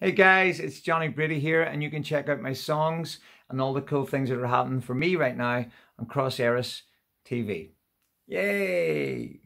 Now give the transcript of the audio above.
Hey guys, it's Johnny Brady here, and you can check out my songs and all the cool things that are happening for me right now on Cross Erris TV. Yay!